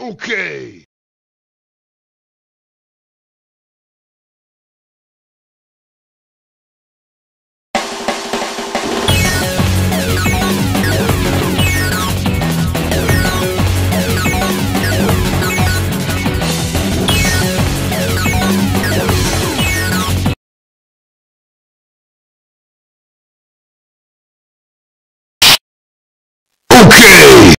Okay.